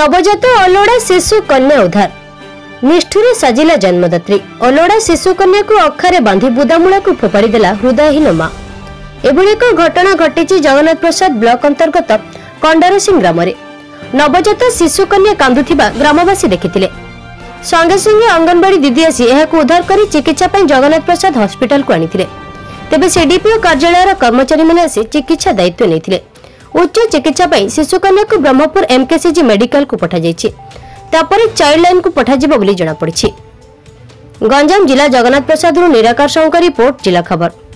নবজাত অলোড়া শিশু কন্যা উদ্ধার নিষ্ঠুরে সাজিলা জন্মদাত্রী অলোড়া শিশু কন্যাকে অক্ষারে বাঁধি বুদামূলাকু ফোপাড়ি দেলা হৃদয়হীন মা এভাবে এক ঘটনা ঘটিছে জগন্নাথ প্রসাদ ব্লক অন্তর্গত কণ্ডারসিং গ্রামে নবজাত শিশু কন্যা কাঁদুথিবা গ্রামবাসী দেখিলে সঙ্গে সঙ্গে অঙ্গনবাড়ি দিদি আসি এহাকু উদ্ধার করে চিকিৎসা পাই জগন্নাথ প্রসাদ হসপিটালকু আনিলে তেবে সিডিপিও কার্যালয়ের কর্মচারী মানে আসি চিকিৎসা দায়িত্ব নিয়ে ଉଚ୍ଚ ଚିକିତ୍ସା ପାଇଁ ଶିଶୁକନ୍ୟାକୁ ବ୍ରହ୍ମପୁର ଏମ୍କେସିଜି ମେଡିକାଲକୁ ପଠାଯାଇଛି ତାପରେ ଚାଇଲ୍ଡ ଲାଇନ୍କୁ ପଠାଯିବ ବୋଲି ଜଣାପଡ଼ିଛି ଗଞ୍ଜାମ ଜିଲ୍ଲା ଜଗନ୍ନାଥ ପ୍ରସାଦରୁ ନିରାକାର ସାହୁଙ୍କ ରିପୋର୍ଟ ଜିଲ୍ଲା ଖବର